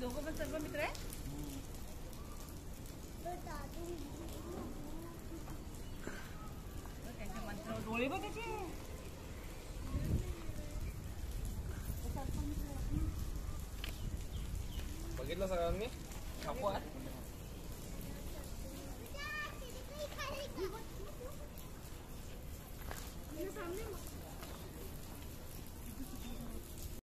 दोघं पण सर्व मित्र आहे डोळे बघ त्याचे बघितलं सगळ्यांनी छापू आहे